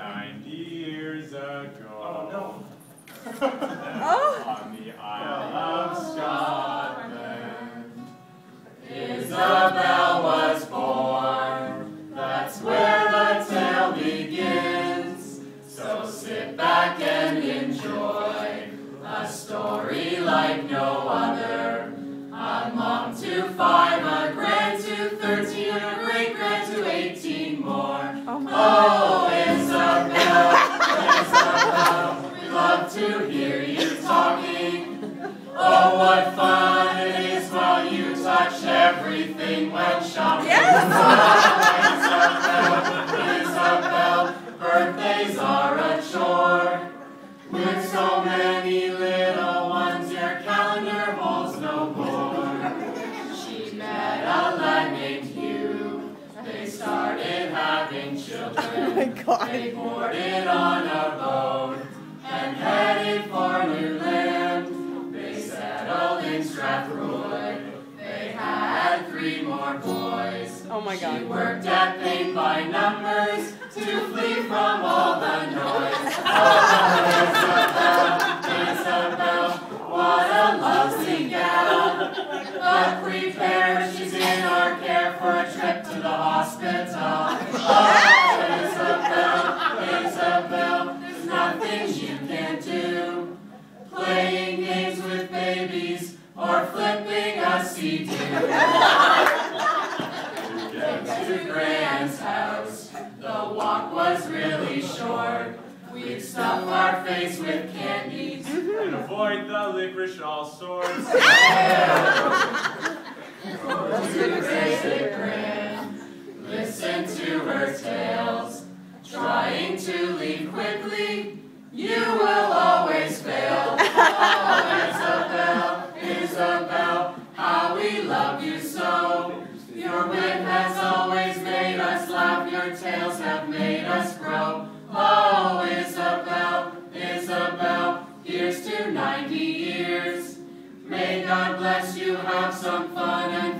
Ninety years ago. Oh, no. Oh. On the Isle of Scotland. Isabel was born. That's where the tale begins. So sit back and enjoy a story like no other. To hear you talking. Oh, what fun it is while you touch everything when shopping. Oh, Isabel, Isabel, birthdays are a chore. With so many little ones, your calendar holds no more. She met a lad named Hugh. They started having children. Oh my God. They boarded on a boat Oh my God. She worked at paint by numbers to flee from all the noise. Oh, Isabel, Isabel, what a lovely gal. But prepare, she's in our care for a trip to the hospital. Oh, Isabel, Isabel, there's nothing you can't do. Playing games with babies or flipping a CD. Our face with candies. Mm-hmm. And avoid the licorice Allsorts. Visit Gran, listen to her tales. Trying to leave quickly, you will always fail. Oh, Isabel, Isabel, how we love you so. Your wit has always made us laugh, your tales have made us grow. Oh, 90 years. May God bless you, have some fun and